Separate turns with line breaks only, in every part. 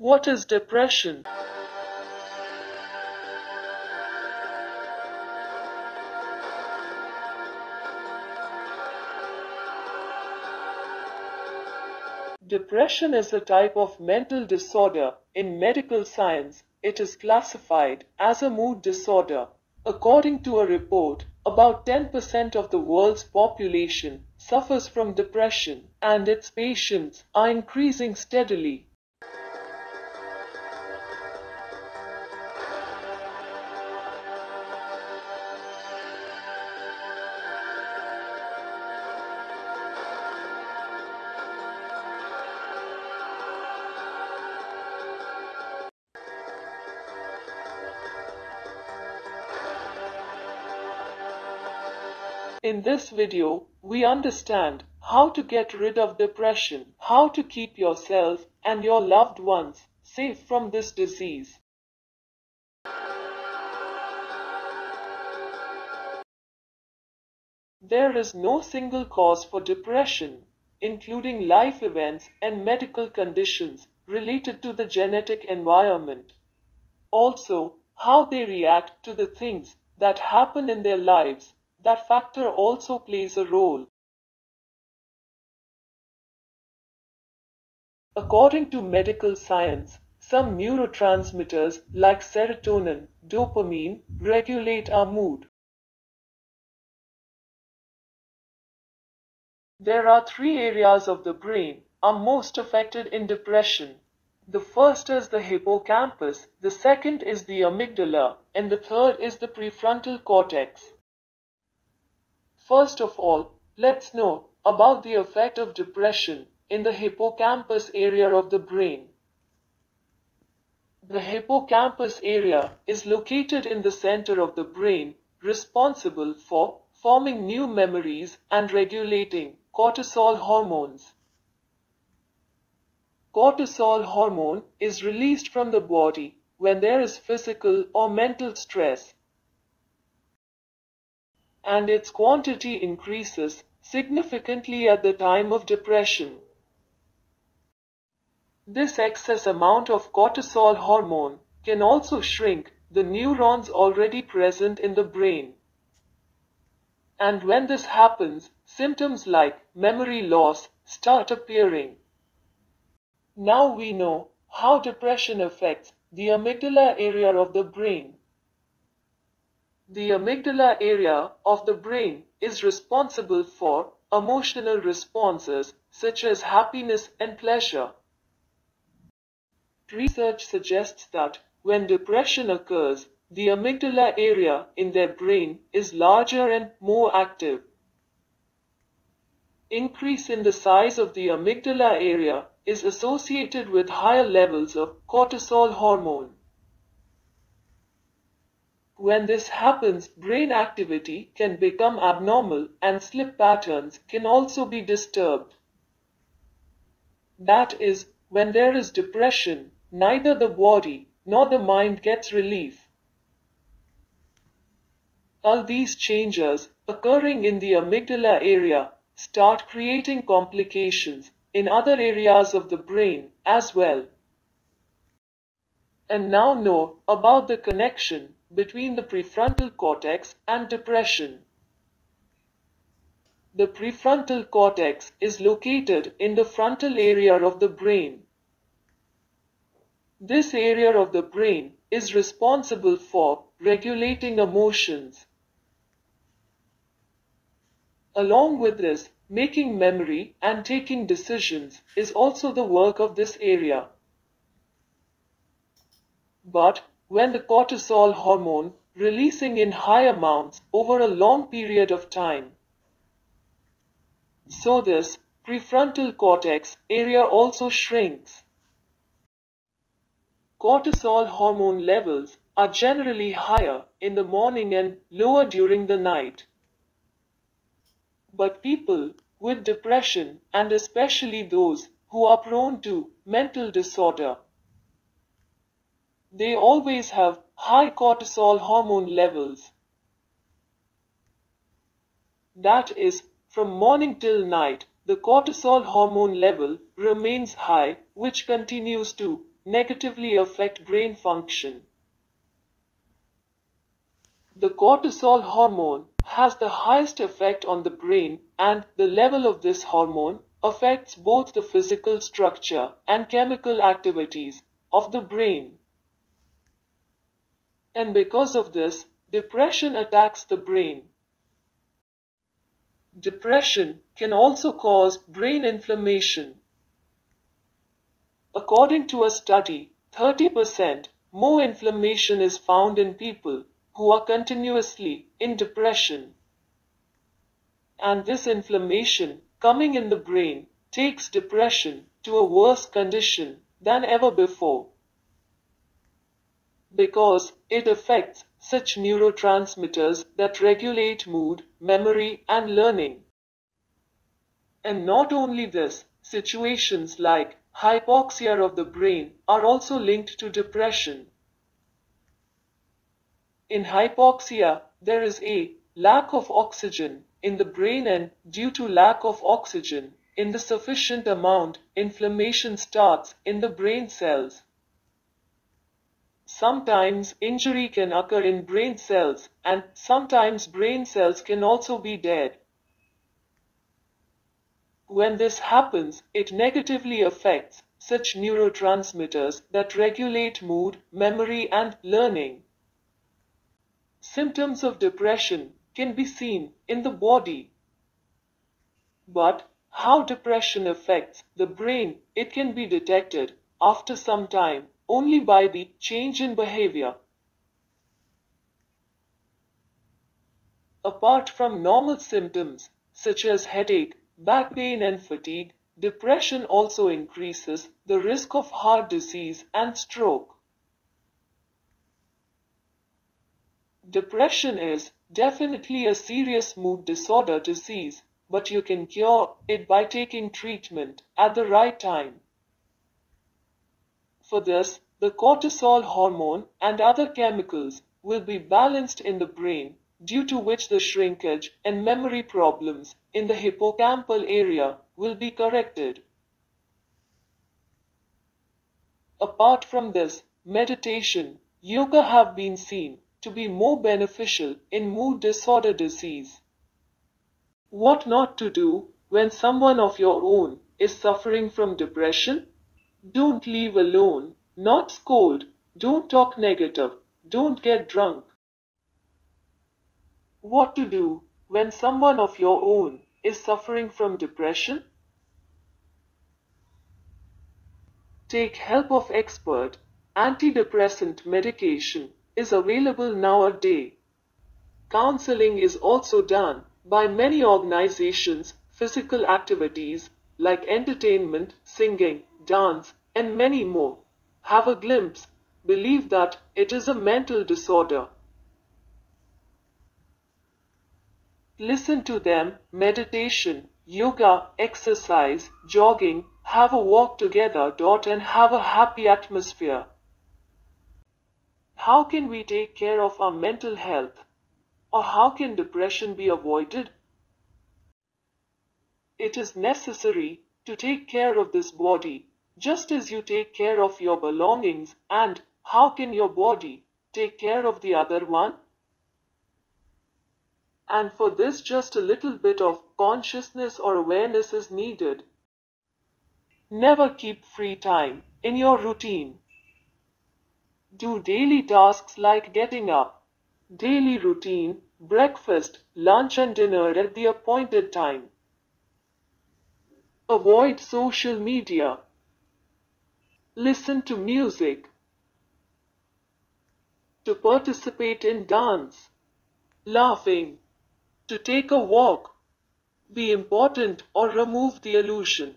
What is depression? Depression is a type of mental disorder. In medical science, it is classified as a mood disorder. According to a report, about 10% of the world's population suffers from depression, and its patients are increasing steadily. This video, we understand how to get rid of depression, how to keep yourself and your loved ones safe from this disease. There is no single cause for depression, including life events and medical conditions related to the genetic environment. Also, how they react to the things that happen in their lives that factor also plays a role. According to medical science, some neurotransmitters like serotonin, dopamine regulate our mood. There are three areas of the brain are most affected in depression. The first is the hippocampus, the second is the amygdala, and the third is the prefrontal cortex. First of all, let's know about the effect of depression in the hippocampus area of the brain. The hippocampus area is located in the center of the brain, responsible for forming new memories and regulating cortisol hormones. Cortisol hormone is released from the body when there is physical or mental stress and its quantity increases significantly at the time of depression. This excess amount of cortisol hormone can also shrink the neurons already present in the brain. And when this happens, symptoms like memory loss start appearing. Now we know how depression affects the amygdala area of the brain. The amygdala area of the brain is responsible for emotional responses such as happiness and pleasure. Research suggests that when depression occurs, the amygdala area in their brain is larger and more active. Increase in the size of the amygdala area is associated with higher levels of cortisol hormone. When this happens, brain activity can become abnormal and sleep patterns can also be disturbed. That is, when there is depression, neither the body nor the mind gets relief. All these changes occurring in the amygdala area start creating complications in other areas of the brain as well. And now know about the connection between the prefrontal cortex and depression. The prefrontal cortex is located in the frontal area of the brain. This area of the brain is responsible for regulating emotions. Along with this, making memory and taking decisions is also the work of this area. But when the cortisol hormone releasing in high amounts over a long period of time. So this prefrontal cortex area also shrinks. Cortisol hormone levels are generally higher in the morning and lower during the night. But people with depression and especially those who are prone to mental disorder they always have high cortisol hormone levels. That is, from morning till night, the cortisol hormone level remains high, which continues to negatively affect brain function. The cortisol hormone has the highest effect on the brain and the level of this hormone affects both the physical structure and chemical activities of the brain. And because of this, depression attacks the brain. Depression can also cause brain inflammation. According to a study, 30% more inflammation is found in people who are continuously in depression. And this inflammation coming in the brain takes depression to a worse condition than ever before. Because it affects such neurotransmitters that regulate mood, memory, and learning. And not only this, situations like hypoxia of the brain are also linked to depression. In hypoxia, there is a lack of oxygen in the brain and due to lack of oxygen in the sufficient amount, inflammation starts in the brain cells. Sometimes injury can occur in brain cells and sometimes brain cells can also be dead. When this happens, it negatively affects such neurotransmitters that regulate mood, memory and learning. Symptoms of depression can be seen in the body. But how depression affects the brain, it can be detected after some time only by the change in behavior. Apart from normal symptoms such as headache, back pain and fatigue, depression also increases the risk of heart disease and stroke. Depression is definitely a serious mood disorder disease, but you can cure it by taking treatment at the right time. For this, the cortisol hormone and other chemicals will be balanced in the brain, due to which the shrinkage and memory problems in the hippocampal area will be corrected. Apart from this, meditation, yoga have been seen to be more beneficial in mood disorder disease. What not to do when someone of your own is suffering from depression? Don't leave alone, not scold, don't talk negative, don't get drunk. What to do when someone of your own is suffering from depression? Take help of expert. Antidepressant medication is available nowadays. Counseling is also done by many organizations, physical activities like entertainment, singing, dance, and many more, have a glimpse, believe that it is a mental disorder. Listen to them, meditation, yoga, exercise, jogging, have a walk together. Dot and have a happy atmosphere. How can we take care of our mental health? Or how can depression be avoided? It is necessary to take care of this body just as you take care of your belongings, and how can your body take care of the other one? And for this, just a little bit of consciousness or awareness is needed. Never keep free time in your routine. Do daily tasks like getting up, daily routine, breakfast, lunch, and dinner at the appointed time. Avoid social media listen to music, to participate in dance, laughing, to take a walk, be important or remove the illusion.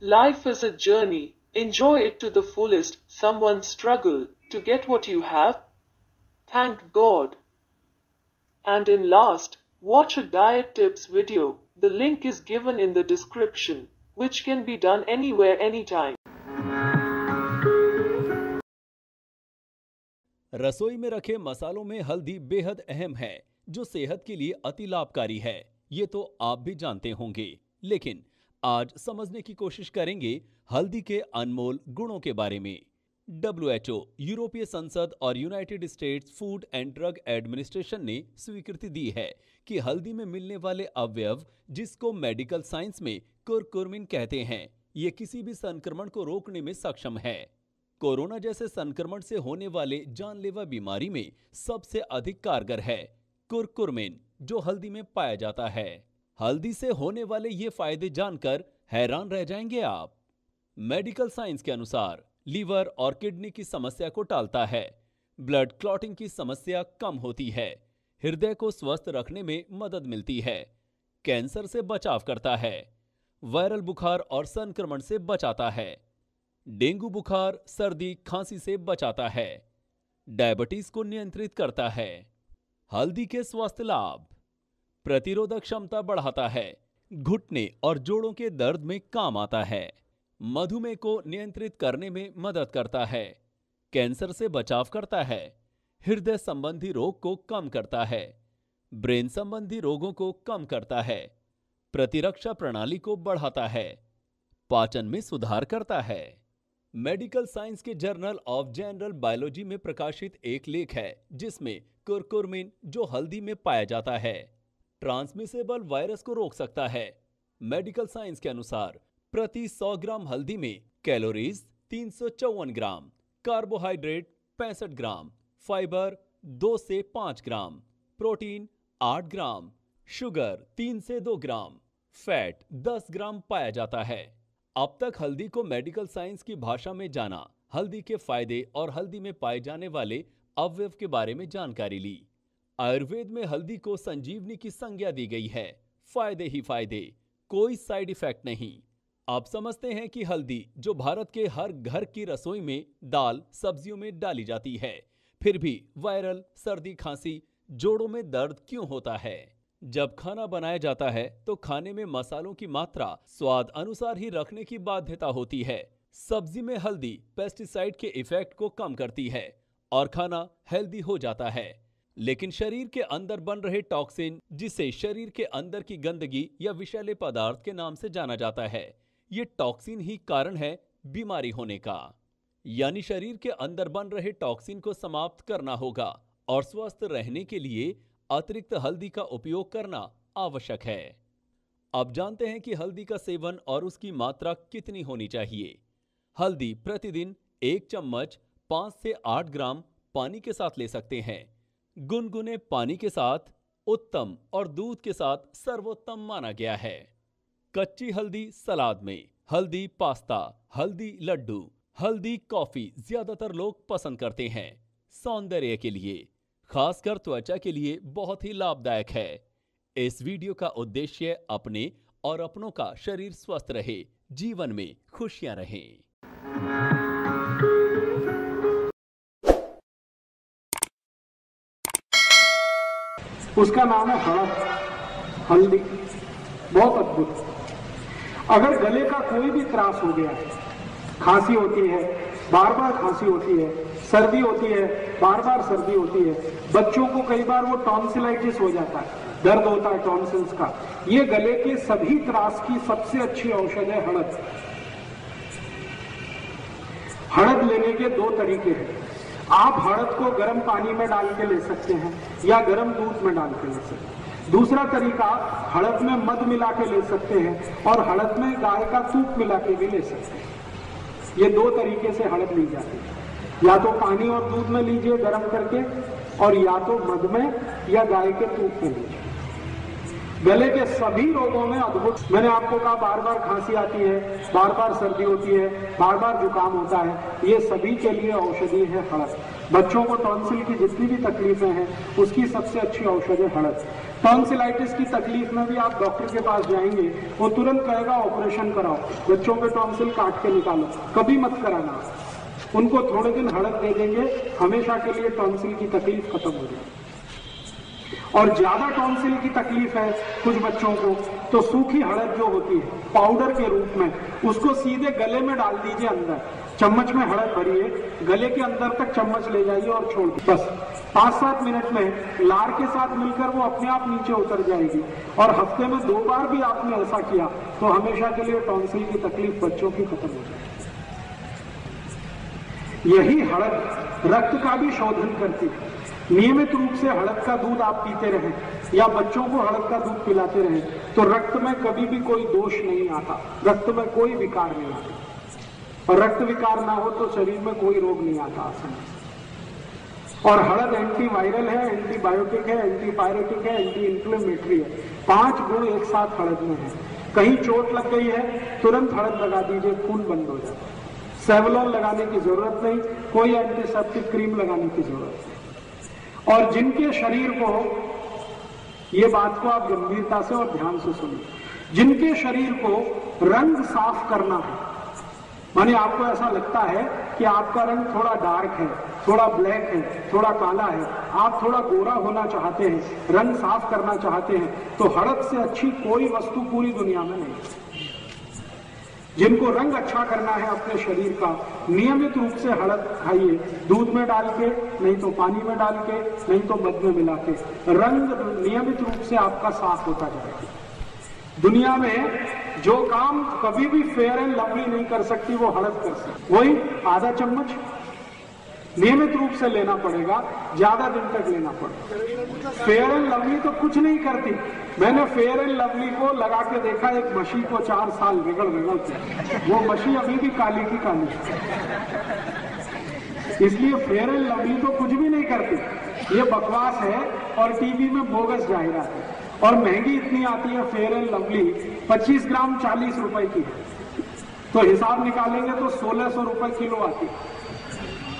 Life is a journey, enjoy it to the fullest. Someone struggle to get what you have. Thank God. And in last, watch a diet tips video. The link is given in the description which can be done anywhere, anytime.
रसोई में रखे मसालों में हल्दी बेहद अहम है, जो सेहत के लिए अति लाभकारी है। ये तो आप भी जानते होंगे। लेकिन आज समझने की कोशिश करेंगे हल्दी के अनमोल गुणों के बारे में। डब्ल्यू एच ओ यूरोपीय संसद और United States Food and Drug Administration ने स्वीकृति दी है कि हल्दी में मिलने वाले अवयव, जिसको मेडिकल साइंस में कुरकुरमिन कहते हैं, ये किसी भी संक्रमण को रोकने में सक्षम है। कोरोना जैसे संक्रमण से होने वाले जानलेवा बीमारी में सबसे अधिक कारगर है कुरकुरमिन, जो हल्दी में पाया जाता है। हल्दी से होने वाले ये फ़ायदे जानकर हैरान रह जाएँगे आप। मेडिकल साइंस के अनुसार, लीवर और किडनी की समस्या को टालता है। ब्लड क्लॉटिंग की समस्या कम होती है। हृदय को स्वस्थ रखने में मदद मिलती है। कैंसर से बचाव करता है। वायरल बुखार और संक्रमण से बचाता है। डेंगू बुखार, सर्दी, खांसी से बचाता है। डायबिटीज़ को नियंत्रित करता है। हल्दी के स्वास्थ्य लाभ। प्रतिरोधक क्षमता बढ़ाता है। घुटने और जोड़ों के दर्द में काम आता है। मधुमेह को नियंत्रित करने में मदद करता है। कैंसर से बचाव करता है। हृदय संबंधी रोग को कम करता है। ब्रेन संबंधी रोगों को कम करता है। प्रतिरक्षा प्रणाली को बढ़ाता है, पाचन में सुधार करता है। मेडिकल साइंस के जर्नल ऑफ़ जनरल बायोलॉजी में प्रकाशित एक लेख है, जिसमें कुरकुरमिन जो हल्दी में पाया जाता है, ट्रांसमिसेबल वायरस को रोक सकता है। मेडिकल साइंस के अनुसार, प्रति 100 ग्राम हल्दी में कैलोरीज तीन सौ चौवन ग्राम, कार्बोहाइड्रेट पैंसठ ग्राम, फाइबर 2 से 5 ग्राम, प्रोटीन 8 ग्राम, शुगर 3 से 2 ग्राम फैट 10 ग्राम पाया जाता है। अब तक हल्दी को मेडिकल साइंस की भाषा में जाना, हल्दी के फ़ायदे और हल्दी में पाए जाने वाले अवयव के बारे में जानकारी ली। आयुर्वेद में हल्दी को संजीवनी की संज्ञा दी गई है। फ़ायदे ही फ़ायदे, कोई साइड इफ़ेक्ट नहीं। आप समझते हैं कि हल्दी, जो भारत के हर घर की रसोई में दाल, सब्जियों में डाली जाती है, फिर भी वायरल, सर्दी, खांसी, जोड़ों में दर्द क्यों होता है? जब खाना बनाया जाता है तो खाने में मसालों की मात्रा, स्वाद अनुसार ही रखने की बाध्यता होती है। सब्ज़ी में हल्दी, पेस्टिसाइड के इफ़ेक्ट को कम करती है, और खाना हेल्दी हो जाता है। लेकिन शरीर के अंदर बन रहे टॉक्सिन, जिसे शरीर के अंदर की गंदगी या विषैले पदार्थ के नाम से जाना जाता है, ये टॉक्सिन ही कारण है बीमारी होने का। यानी शरीर के अंदर बन रहे टॉक्सिन को समाप्त करना होगा, और स्वस्थ रहने के लिए अतिरिक्त हल्दी का उपयोग करना आवश्यक है। अब जानते हैं कि हल्दी का सेवन और उसकी मात्रा कितनी होनी चाहिए? हल्दी प्रतिदिन एक चम्मच पाँच से आठ ग्राम पानी के साथ ले सकते हैं। गुनगुने पानी के साथ, उत्तम और दूध के साथ सर्वोत्तम माना गया है। कच्ची हल्दी सलाद में हल्दी पास्ता, हल्दी लड्डू, हल्दी कॉफ़ी ज़्यादातर लोग पसंद करते हैं। सौंदर्य के लिए खासकर त्वचा के लिए बहुत ही लाभदायक है। इस वीडियो का उद्देश्य अपने और अपनों का शरीर स्वस्थ रहे, जीवन में खुशियाँ रहें।
उसका नाम है हड़प हल्दी, बहुत अद्भुत। अगर गले का कोई भी त्रास हो गया, खांसी होती है बार बार खांसी होती है, सर्दी होती है बार बार सर्दी होती है। बच्चों को कई बार वो टॉन्सिलाइटिस हो जाता है, दर्द होता है टॉन्सिल्स का। ये गले के सभी त्रास की सबसे अच्छी औषध है हड़द हड़द लेने के दो तरीके हैं। आप हड़द को गर्म पानी में डाल के ले सकते हैं या गर्म दूध में डाल के ले सकते हैं। दूसरा तरीका हड़द में मध मिला के ले सकते हैं और हड़द में गाय का सूप मिला के भी ले सकते हैं। ये दो तरीके से हड़प ली जाती है। या तो पानी और दूध में लीजिए गर्म करके, और या तो मध में या गाय के दूध में लीजिए। गले के सभी रोगों में अद्भुत। मैंने आपको कहा बार बार खांसी आती है बार बार सर्दी होती है बार बार जुकाम होता है। ये सभी के लिए औषधि है हड़द बच्चों को टॉन्सिल की जितनी भी तकलीफें हैं, उसकी सबसे अच्छी औषध है हड़द टॉन्सिलाइटिस की तकलीफ़ में भी आप डॉक्टर के पास जाएँगे, वो तुरंत कहेगा ऑपरेशन कराओ। बच्चों के टॉन्सिल काट के निकालो। कभी मत कराना। उनको थोड़े दिन हड़द दे देंगे, हमेशा के लिए टॉन्सिल की तकलीफ़ खत्म हो जाएगी। और ज़्यादा टॉन्सिल की तकलीफ़ है कुछ बच्चों को तो सूखी हड़द जो होती है पाउडर के रूप में, उसको सीधे गले में डाल दीजिए अंदर। चम्मच में हड़द भरिए, गले के अंदर तक चम्मच ले जाइए और छोड़ बस पाँच सात मिनट में लार के साथ मिलकर वो अपने आप नीचे उतर जाएगी। और हफ़्ते में दो बार भी आपने ऐसा किया तो हमेशा के लिए टॉन्सिल की तकलीफ़ बच्चों की खत्म हो जाएगी। यही हड़द रक्त का भी शोधन करती है। नियमित रूप से हड़द का दूध आप पीते रहें, या बच्चों को हड़द का दूध पिलाते रहें तो रक्त में कभी भी कोई दोष नहीं आता, रक्त में कोई विकार नहीं आता। और रक्त विकार ना हो तो शरीर में कोई रोग नहीं आता आसन और हड़द एंटीवायरल है एंटीबायोटिक है एंटीपायरेटिक है एंटी इंफ्लेमेटरी है। पाँच गुण एक साथ हड़द में है। कहीं चोट लग गई है, तुरंत हड़द लगा दीजिए, खून बंद हो जाता सेवलोन लगाने की ज़रूरत नहीं, कोई एंटीसेप्टिक क्रीम लगाने की ज़रूरत नहीं। और जिनके शरीर को, ये बात को आप गंभीरता से और ध्यान से सुनिए। जिनके शरीर को रंग साफ़ करना है माने आपको ऐसा लगता है कि आपका रंग थोड़ा डार्क है, थोड़ा ब्लैक है, थोड़ा काला है। आप थोड़ा गोरा होना चाहते हैं, रंग साफ़ करना चाहते हैं तो हड़द से अच्छी कोई वस्तु पूरी दुनिया में नहीं। जिनको रंग अच्छा करना है अपने शरीर का, नियमित रूप से हड़द खाइए। दूध में डाल के, नहीं तो पानी में डाल के, नहीं तो मध में मिला के। रंग नियमित रूप से आपका साफ़ होता जाएगा दुनिया में जो काम कभी भी फेयर एंड लवली नहीं कर सकती, वो हड़द कर सकती वही आधा चम्मच नियमित रूप से लेना पड़ेगा, ज़्यादा दिन तक लेना पड़ेगा। फेयर एंड लवली तो कुछ नहीं करती। मैंने फेयर एंड लवली को लगा के देखा, एक मशी को चार साल रगड़ रगड़ के। वो मशी अभी भी काली की काली इसलिए फेयर एंड लवली तो कुछ भी नहीं करती। ये बकवास है और टीवी में बोगस जाहिरात है। और महँगी इतनी आती है फेयर एंड लवली 25 ग्राम 40 रुपए की है। तो हिसाब निकालेंगे तो 1600 रुपए किलो आती है।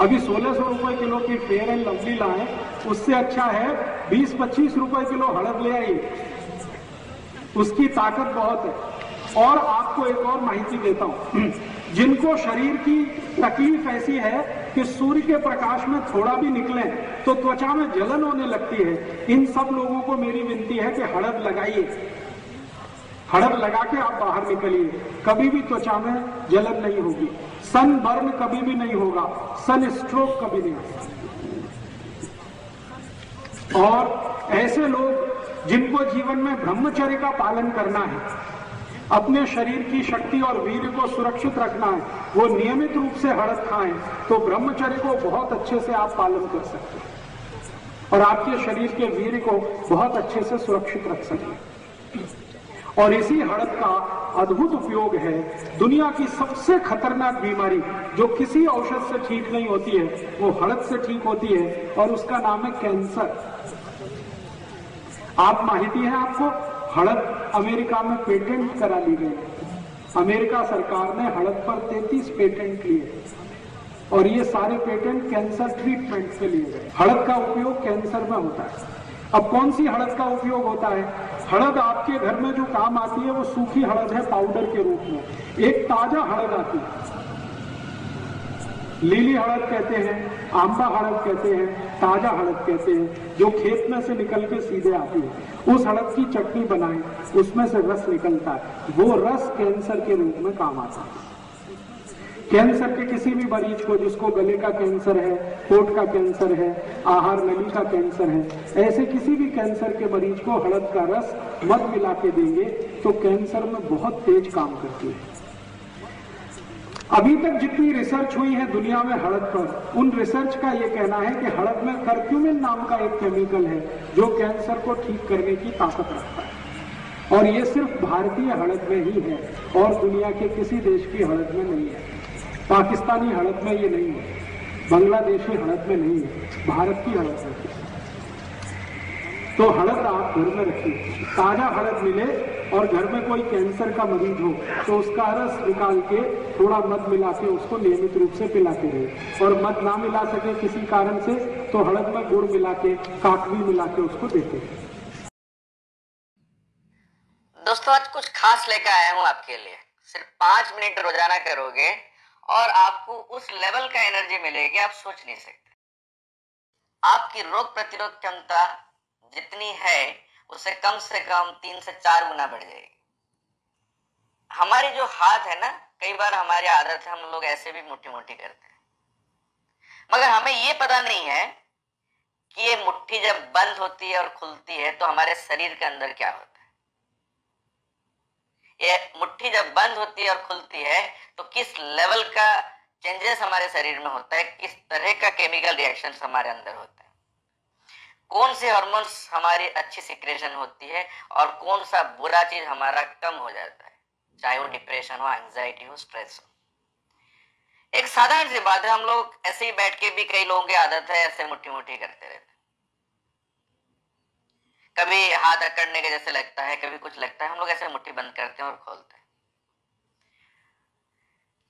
अभी 1600 रुपए किलो की फेयर एंड लवली लाए, उससे अच्छा है 20-25 रुपए किलो हड़द ले आइए। उसकी ताकत बहुत है। और आपको एक और माहिती देता हूँ। जिनको शरीर की तकलीफ़ ऐसी है कि सूर्य के प्रकाश में थोड़ा भी निकले तो त्वचा में जलन होने लगती है। इन सब लोगों को मेरी विनती है कि हड़द लगाइए। हड़द लगा के आप बाहर निकलिए। कभी भी त्वचा में जलन नहीं होगी। सन बर्न कभी भी नहीं होगा। सन स्ट्रोक कभी नहीं होगा। और ऐसे लोग जिनको जीवन में ब्रह्मचर्य का पालन करना है अपने शरीर की शक्ति और वीर को सुरक्षित रखना है, वो नियमित रूप से हड़द खाएँ तो ब्रह्मचर्य को बहुत अच्छे से आप पालन कर सकते हैं। और आपके शरीर के वीर को बहुत अच्छे से सुरक्षित रख सकते हैं। और इसी हड़द का अद्भुत उपयोग है, दुनिया की सबसे खतरनाक बीमारी जो किसी औषध से ठीक नहीं होती है, वो हड़द से ठीक होती है, और उसका नाम है कैंसर। आप माहिती है आपको? हड़द अमेरिका में पेटेंट करा ली गई अमेरिका सरकार ने हड़द पर 33 पेटेंट लिए और ये सारे पेटेंट कैंसर ट्रीटमेंट से लिए गए हड़द का उपयोग कैंसर में होता है। अब कौन सी हड़द का उपयोग होता है? हड़द आपके घर में जो काम आती है, वो सूखी हड़द है पाउडर के रूप में। एक ताज़ा हड़द आती है। लीली हड़द कहते हैं, आंबा हड़द कहते हैं ताज़ा हड़द कहते हैं? जो खेत में से निकल के सीधे आती है, उस हड़द की चटनी बनाएँ, उसमें से रस निकलता है। वो रस कैंसर के रूप में काम आता है। कैंसर के किसी भी मरीज़ को जिसको गले का कैंसर है, पोट का कैंसर है, आहार नली का कैंसर है, ऐसे किसी भी कैंसर के मरीज़ को हड़द का रस मत मिला के देंगे तो कैंसर में बहुत तेज काम करती है। अभी तक जितनी रिसर्च हुई है दुनिया में हड़द पर, उन रिसर्च का ये कहना है कि हड़द में कर्क्यूमिन नाम का एक केमिकल है जो कैंसर को ठीक करने की ताकत रखता है। और ये सिर्फ़ भारतीय हड़द में ही है और दुनिया के किसी देश की हड़द में नहीं है। पाकिस्तानी हड़द में ये नहीं है। बांग्लादेशी हड़द में नहीं है। भारत की हड़द में तो हड़द आप घर में रखिए ताज़ा हड़द मिले और घर में कोई कैंसर का मरीज़ हो तो उसका रस निकाल के थोड़ा मध मिला के उसको नियमित रूप से पिलाते रहे। और मध ना मिला सके किसी कारण से तो हड़द में गुड़ मिला के, काकवी मिला के उसको देते रहे।
दोस्तों, आज कुछ खास लेकर आया हूँ आपके लिए। सिर्फ़ पाँच मिनट रोज़ाना करोगे और आपको उस लेवल का एनर्जी मिलेगी, आप सोच नहीं सकते। आपकी रोग प्रतिरोध क्षमता जितनी है, उसे कम से कम तीन से चार गुना बढ़ जाएगी। हमारी जो हाथ है ना, कई बार हमारी आदत है हम लोग ऐसे भी मोटी मोटी करते हैं। मगर हमें ये पता नहीं है कि ये मुट्ठी जब बंद होती है और खुलती है तो हमारे शरीर के अंदर क्या होता है? ये मुट्ठी जब बंद होती है और खुलती है तो किस लेवल का चेंजेस हमारे शरीर में होता है? किस तरह का केमिकल रिएक्शन हमारे अंदर होता है? कौन से हार्मोन्स हमारी अच्छी सिक्रेशन होती है और कौन सा बुरा चीज़ हमारा कम हो जाता है? चाहे वो डिप्रेशन हो एंजाइटी हो स्ट्रेस हो। एक साधारण सी बात है, हम लोग ऐसे ही बैठ के भी कई लोगों की आदत है, ऐसे मुट्ठी मुट्ठी करते रहते कभी हाथ अकड़ने के जैसे लगता है, कभी कुछ लगता है, हम लोग ऐसे मुट्ठी बंद करते हैं और खोलते हैं।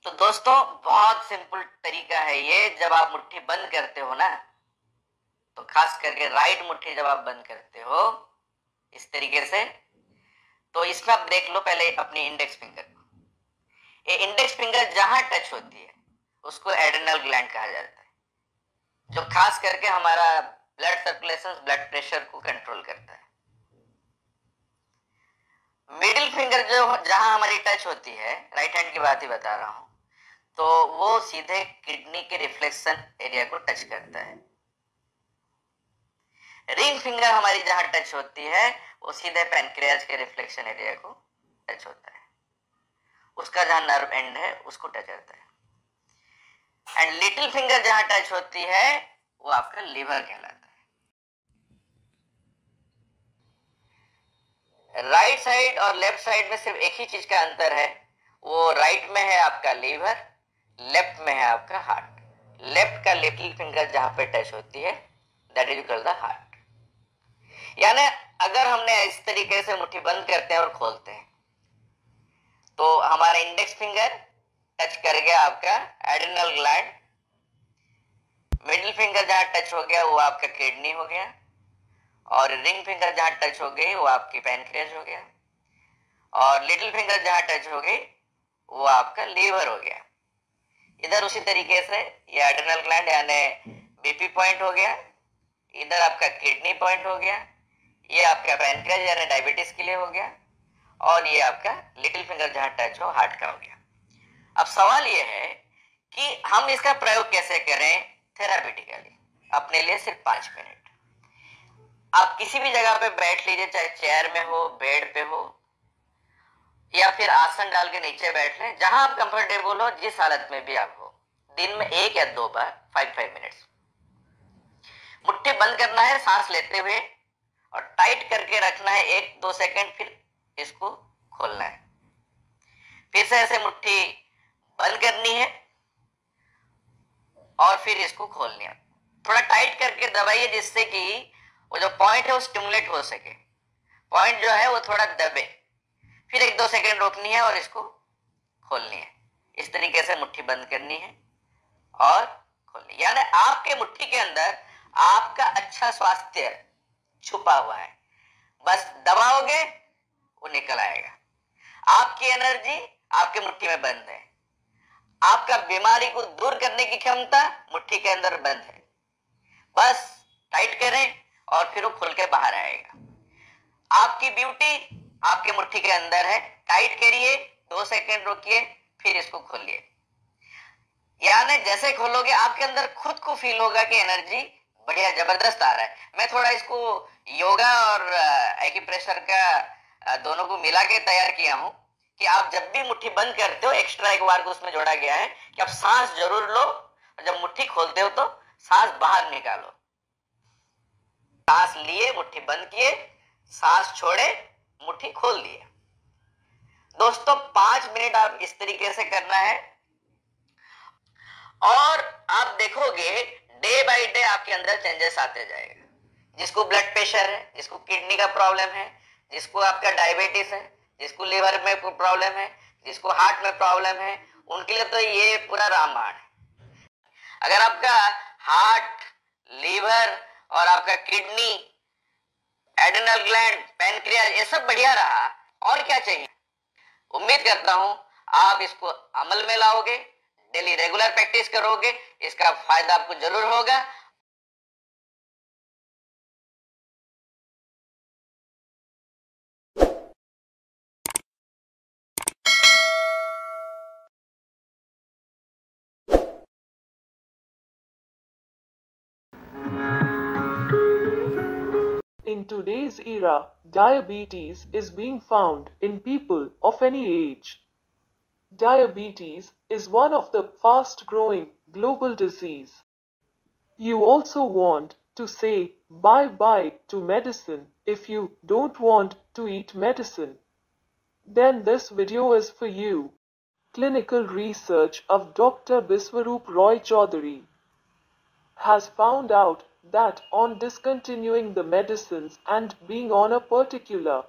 तो दोस्तों, बहुत सिंपल तरीका है ये, जब आप मुट्ठी बंद करते हो ना तो खास करके राइट मुट्ठी जब आप बंद करते हो, इस तरीके से तो इसमें आप देख लो पहले अपनी इंडेक्स फिंगर को ये इंडेक्स फिंगर जहाँ टच होती है, उसको एड्रेनल ग्लैंड कहा जाता है। जो खास करके हमारा ब्लड सर्कुलेशन ब्लड प्रेशर को कंट्रोल करता है। मिडिल फिंगर जो जहाँ हमारी टच होती है राइट हैंड की बात ही बता रहा हूँ तो वो सीधे किडनी के रिफ्लेक्शन एरिया को टच करता है। रिंग फिंगर हमारी जहाँ टच होती है, वो सीधे पैनक्रियाज के रिफ्लेक्शन एरिया को टच होता है। उसका जहाँ नर्व एंड है, उसको टच करता है। एंड लिटिल फिंगर जहाँ टच होती है, वो आपका लिवर कहलाता है। राइट साइड और लेफ़्ट साइड में सिर्फ़ एक ही चीज़ का अंतर है। वो राइट में है आपका लीवर लेफ़्ट में है आपका हार्ट लेफ़्ट का लिटिल फिंगर जहाँ पे टच होती है that is called the heart यानी अगर हमने इस तरीके से मुट्ठी बंद करते हैं और खोलते हैं तो हमारा इंडेक्स फिंगर टच कर गया आपका एडिनल ग्लैंड मिडिल फिंगर जहाँ टच हो गया वो आपका किडनी हो गया, और रिंग फिंगर जहाँ टच हो गई वो आपकी पैनक्रियाज हो गया, और लिटिल फिंगर जहाँ टच हो गई वो आपका लीवर हो गया। इधर उसी तरीके से ये एडिनल ग्लैंड यानी बीपी पॉइंट हो गया, इधर आपका किडनी पॉइंट हो गया ये आपका पैनक्रियाज यानी डायबिटीज़ के लिए हो गया और ये आपका लिटिल फिंगर जहाँ टच हो हार्ट का हो गया। अब सवाल ये है कि हम इसका प्रयोग कैसे करें थेरापिटिकली अपने लिए सिर्फ़ पाँच मिनट आप किसी भी जगह पे बैठ लीजिए, चाहे चेयर में हो बेड पे हो, या फिर आसन डाल के नीचे बैठ लें, जहाँ आप कंफर्टेबल हो, जिस हालत में भी आप हो। दिन में एक या दो बार फाइव फाइव मिनट्स मुट्ठी बंद करना है, सांस लेते हुए और टाइट करके रखना है एक, दो सेकंड फिर इसको खोलना है। फिर से ऐसे मुट्ठी बंद करनी है और फिर इसको खोलनी है। थोड़ा टाइट करके दबाइए जिससे कि वो जो पॉइंट है वो स्टिमुलेट हो सके। पॉइंट जो है वो थोड़ा दबे। फिर एक, दो सेकंड रोकनी है और इसको खोलनी है। इस तरीके से मुट्ठी बंद करनी है और खोलनी यानी आपके मुट्ठी के अंदर आपका अच्छा स्वास्थ्य छुपा हुआ है। बस दबाओगे, वो निकल आएगा। आपकी एनर्जी आपके मुट्ठी में बंद है। आपका बीमारी को दूर करने की क्षमता मुट्ठी के अंदर बंद है। बस टाइट करें और फिर वो खुल के बाहर आएगा। आपकी ब्यूटी आपके मुट्ठी के अंदर है। टाइट करिए, दो सेकंड रोकिए, फिर इसको खोलिए। यानी जैसे खोलोगे, आपके अंदर खुद को फील होगा कि एनर्जी बढ़िया ज़बरदस्त आ रहा है। मैं थोड़ा इसको योगा और एक्यूप्रेशर का दोनों को मिला के तैयार किया हूँ कि आप जब भी मुट्ठी बंद करते हो एक्स्ट्रा एक बार को उसमें जोड़ा गया है कि आप सांस ज़रूर लो और जब मुट्ठी खोलते हो तो सांस बाहर निकालो। सांस लिए, मुट्ठी बंद किए, सांस छोड़े, मुट्ठी खोल दिए। दोस्तों, पाँच मिनट आप इस तरीके से करना है। और आप देखोगे डे बाय डे आपके अंदर चेंजेस आते जाएगा। जिसको ब्लड प्रेशर है, जिसको किडनी का प्रॉब्लम है, जिसको आपका डायबिटीज़ है, जिसको लिवर में प्रॉब्लम है, जिसको हार्ट में प्रॉब्लम है, उनके लिए तो ये पूरा रामबाण है। अगर आपका हार्ट लीवर और आपका किडनी एडिनल ग्लैंड पैनक्रियाज ये सब बढ़िया रहा, और क्या चाहिए? उम्मीद करता हूँ आप इसको अमल में लाओगे डेली रेगुलर प्रैक्टिस करोगे इसका फायदा आपको जरूर होगा
In today's era, diabetes is being found in people of any age. Diabetes is one of the fast growing global disease. You also want to say bye bye to medicine if you don't want to eat medicine. Then this video is for you. Clinical research of Dr. Biswaroop Roy Chowdhury has found out that on discontinuing the medicines and being on a particular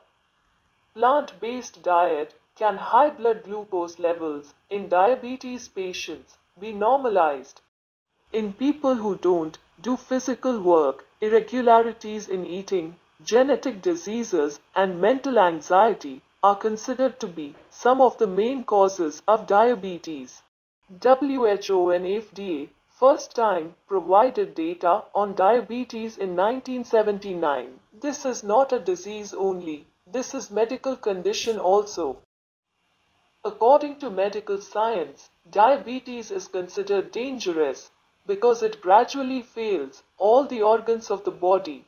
plant-based diet can high blood glucose levels in diabetes patients be normalized. In people who don't do physical work, irregularities in eating, genetic diseases, and mental anxiety are considered to be some of the main causes of diabetes. WHO and FDA first time provided data on diabetes in 1979. This is not a disease only, this is medical condition also. According to medical science, diabetes is considered dangerous because it gradually fails all the organs of the body.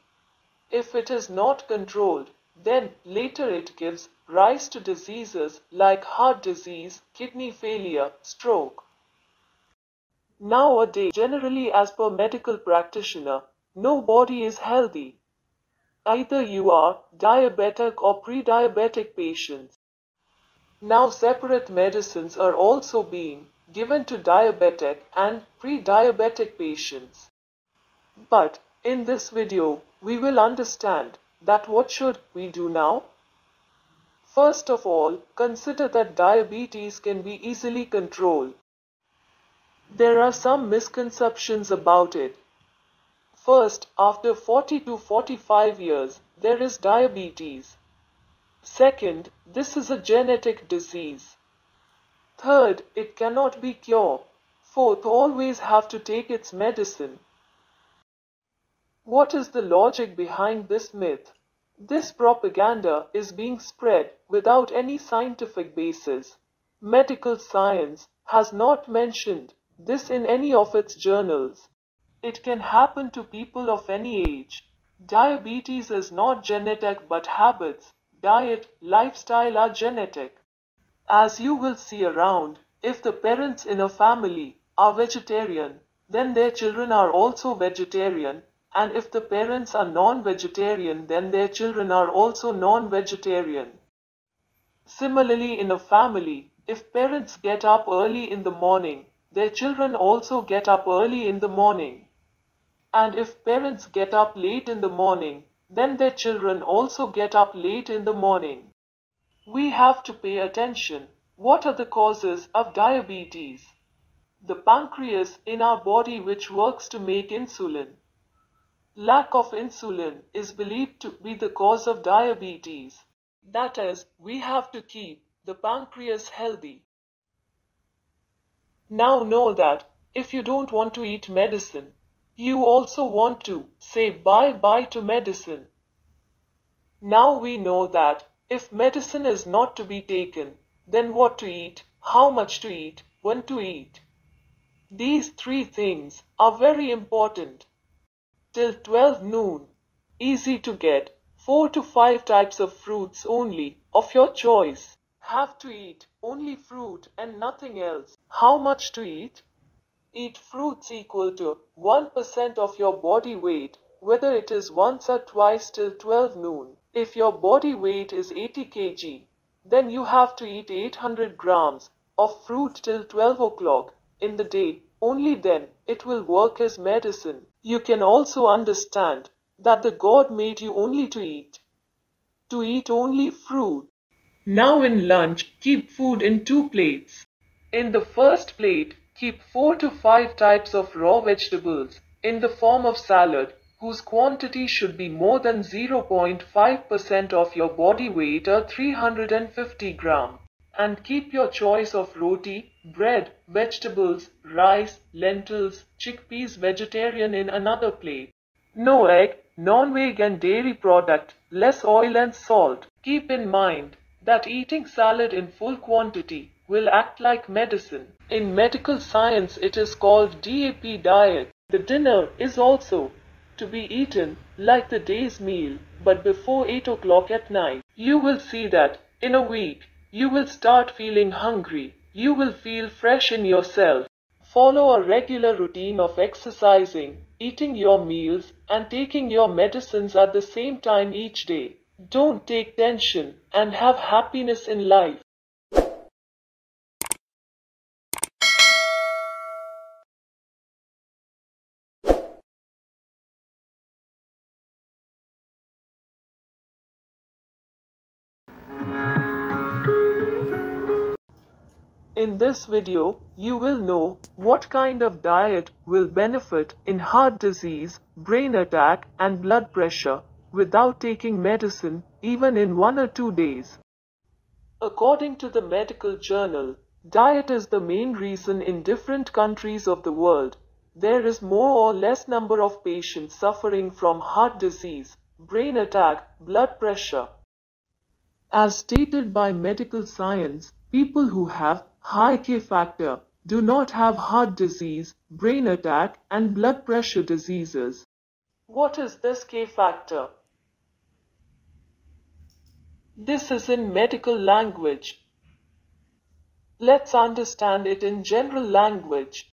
If it is not controlled, then later it gives rise to diseases like heart disease, kidney failure, stroke. Nowadays, generally as per medical practitioner, no body is healthy. Either you are diabetic or pre-diabetic patients. Now separate medicines are also being given to diabetic and pre-diabetic patients. But in this video, we will understand that what should we do now? First of all, consider that diabetes can be easily controlled. There are some misconceptions about it. First, after 40 to 45 years, there is diabetes. Second, this is a genetic disease. Third, it cannot be cured. Fourth, always have to take its medicine. What is the logic behind this myth? This propaganda is being spread without any scientific basis. Medical science has not mentioned this in any of its journals. It can happen to people of any age. Diabetes is not genetic but habits, diet, lifestyle are genetic. As you will see around, if the parents in a family are vegetarian, then their children are also vegetarian, and if the parents are non-vegetarian, then their children are also non-vegetarian. Similarly, in a family, if parents get up early in the morning, their children also get up early in the morning. And if parents get up late in the morning, then their children also get up late in the morning. We have to pay attention. What are the causes of diabetes? The pancreas in our body which works to make insulin. Lack of insulin is believed to be the cause of diabetes. That is, we have to keep the pancreas healthy. Now know that if you don't want to eat medicine, you also want to say bye bye to medicine. Now we know that if medicine is not to be taken, then what to eat, how much to eat, when to eat. These three things are very important. Till 12 noon, easy to get, 4 to 5 types of fruits only, of your choice. Have to eat only fruit and nothing else. How much to eat? Eat fruits equal to 1% of your body weight, whether it is once or twice till 12 noon. If your body weight is 80 kg, then you have to eat 800 grams of fruit till 12 o'clock in the day. Only then it will work as medicine. You can also understand that the God made you only to eat. To eat only fruit. Now in lunch, keep food in two plates. In the first plate, keep 4 to 5 types of raw vegetables in the form of salad, whose quantity should be more than 0.5% of your body weight or 350 gram. And keep your choice of roti, bread, vegetables, rice, lentils, chickpeas vegetarian in another plate. No egg, non-veg and dairy product, less oil and salt. Keep in mind that eating salad in full quantity will act like medicine. In medical science it is called DIP diet. The dinner is also to be eaten like the day's meal, but before 8 o'clock at night. You will see that in a week you will start feeling hungry. You will feel fresh in yourself. Follow a regular routine of exercising, eating your meals, and taking your medicines at the same time each day. Don't take tension and have happiness in life. In this video, you will know what kind of diet will benefit in heart disease, brain attack and blood pressure without taking medicine even in one or two days. According to the medical journal, diet is the main reason in different countries of the world. There is more or less number of patients suffering from heart disease, brain attack, blood pressure. As stated by medical science, people who have high K factor do not have heart disease, brain attack, and blood pressure diseases. What is this K factor? This is in medical language. Let's understand it in general language.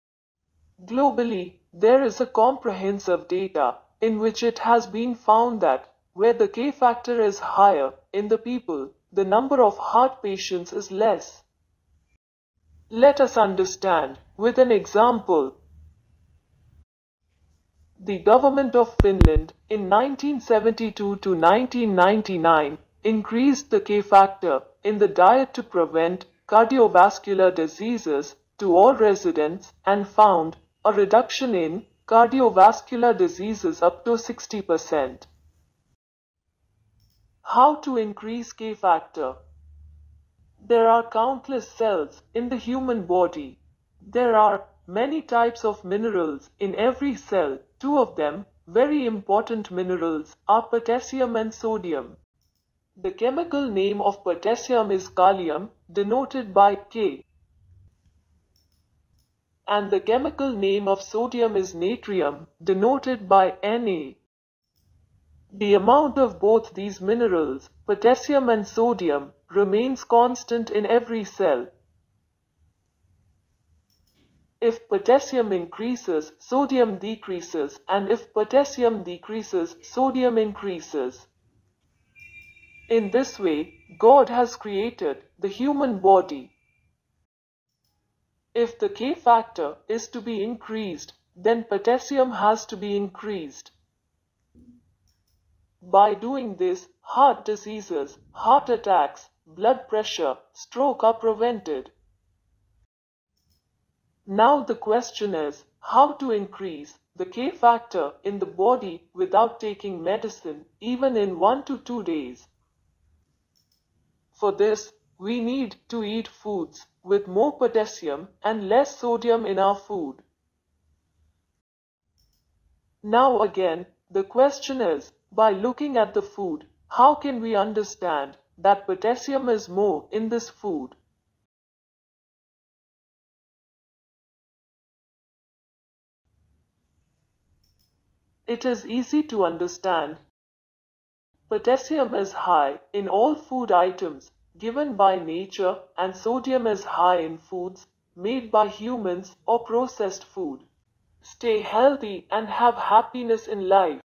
Globally, there is a comprehensive data in which it has been found that where the K factor is higher in the people, the number of heart patients is less. Let us understand with an example. The government of Finland in 1972 to 1999 increased the K factor in the diet to prevent cardiovascular diseases to all residents and found a reduction in cardiovascular diseases up to 60%. How to increase K factor? There are countless cells in the human body. There are many types of minerals in every cell. Two of them, very important minerals, are potassium and sodium. The chemical name of potassium is kalium, denoted by K. And the chemical name of sodium is natrium, denoted by Na. The amount of both these minerals, potassium and sodium, remains constant in every cell. If potassium increases, sodium decreases, and if potassium decreases, sodium increases. In this way, God has created the human body. If the K factor is to be increased, then potassium has to be increased. By doing this, heart diseases, heart attacks, blood pressure, stroke are prevented. Now the question is, how to increase the K factor in the body without taking medicine even in 1 to 2 days. For this, we need to eat foods with more potassium and less sodium in our food. Now again, the question is, by looking at the food, how can we understand that potassium is more in this food? It is easy to understand. Potassium is high in all food items given by nature and sodium is high in foods made by humans or processed food. Stay healthy and have happiness in life.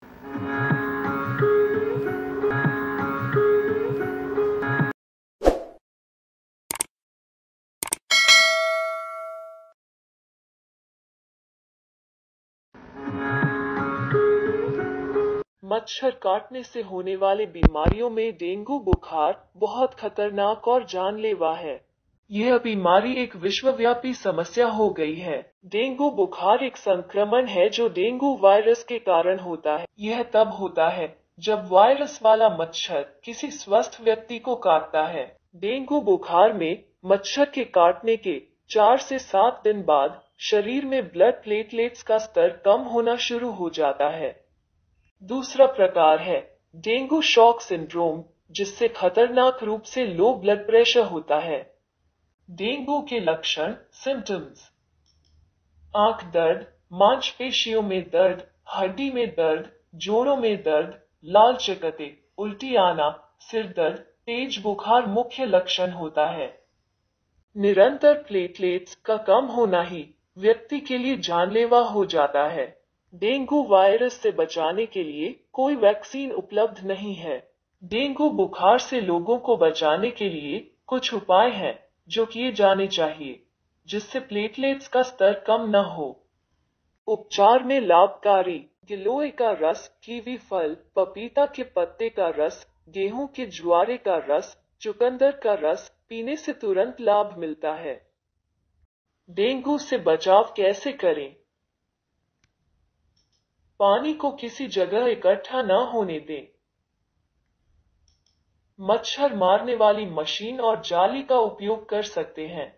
मच्छर काटने से होने वाले बीमारियों में dengue, बुखार बहुत खतरनाक और जानलेवा है। यह बीमारी एक विश्वव्यापी समस्या हो गई है। डेंगू, बुखार एक संक्रमण है जो डेंगू वायरस के कारण होता है। यह तब होता है जब वायरस वाला मच्छर किसी स्वस्थ व्यक्ति को काटता है। डेंगू, बुखार में मच्छर के काटने के चार से सात दिन बाद शरीर में ब्लड प्लेटलेट्स का स्तर कम होना शुरू हो जाता है। दूसरा प्रकार है, डेंगू शॉक सिंड्रोम, जिससे खतरनाक रूप से लो ब्लड प्रेशर होता है। डेंगू के लक्षण सिम्टम्स आँख दर्द, मांसपेशियों में दर्द, हड्डी में दर्द, जोड़ों में दर्द, लाल चकते, उल्टी आना, सिर दर्द, तेज बुखार मुख्य लक्षण होता है। निरंतर प्लेटलेट्स का कम होना ही व्यक्ति के लिए जानलेवा हो जाता है। डेंगू वायरस से बचाने के लिए कोई वैक्सीन उपलब्ध नहीं है। डेंगू बुखार से लोगों को बचाने के लिए कुछ उपाय हैं जो किए जाने चाहिए, जिससे प्लेटलेट्स का स्तर कम न हो। उपचार में लाभकारी गिलोय का रस, कीवी फल, पपीता के पत्ते का रस, गेहूँ के ज्वारे का रस, चुकंदर का रस, पीने से तुरंत लाभ मिलता है। डेंगू से बचाव कैसे करें? पानी को किसी जगह इकट्ठा न होने दें। मच्छर मारने वाली मशीन और जाली का उपयोग कर सकते हैं।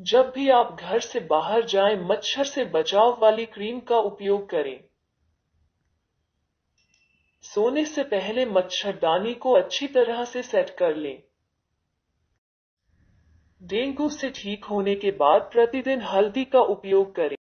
जब भी आप घर से बाहर जाएँ, मच्छर से बचाव वाली क्रीम का उपयोग करें। सोने से पहले मच्छरदानी को अच्छी तरह से सेट कर लें। डेंगू से ठीक होने के बाद प्रतिदिन हल्दी का उपयोग करें।